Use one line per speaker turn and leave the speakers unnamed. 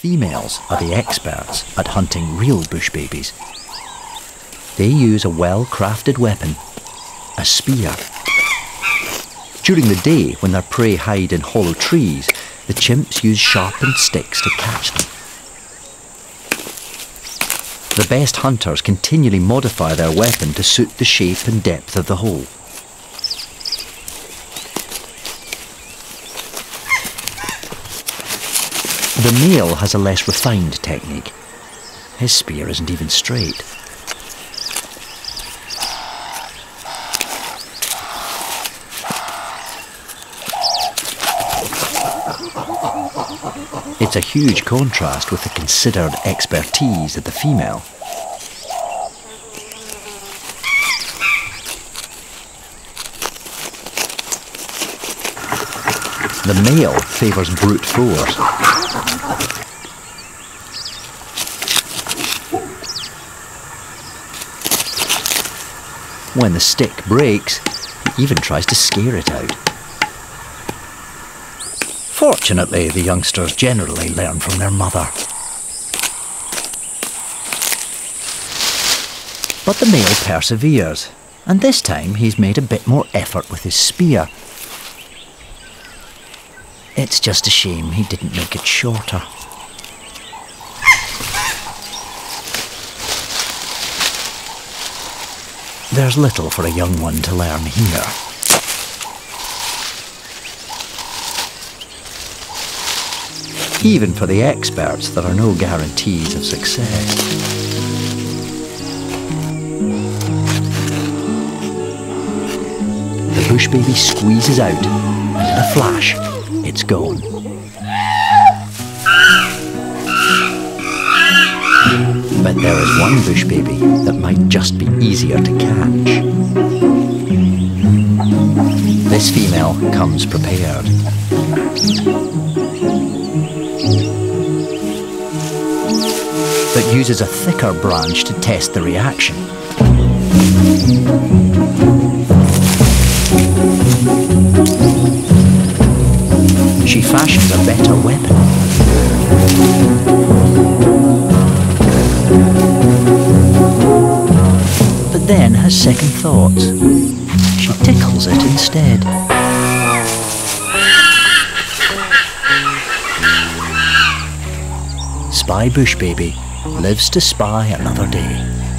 females are the experts at hunting real bush babies. They use a well crafted weapon, a spear. During the day, when their prey hide in hollow trees, the chimps use sharpened sticks to catch them. The best hunters continually modify their weapon to suit the shape and depth of the hole. The male has a less refined technique. His spear isn't even straight. It's a huge contrast with the considered expertise of the female. The male favours brute force. When the stick breaks, he even tries to scare it out. Fortunately, the youngsters generally learn from their mother. But the male perseveres, and this time he's made a bit more effort with his spear. It's just a shame he didn't make it shorter. There's little for a young one to learn here. Even for the experts, there are no guarantees of success. The bush baby squeezes out, and in a flash, it's gone. But there is one bush baby that might just be easier to catch. This female comes prepared. But uses a thicker branch to test the reaction. She fashions a better weapon. Then has second thoughts. She tickles it instead. Spy Bush Baby lives to spy another day.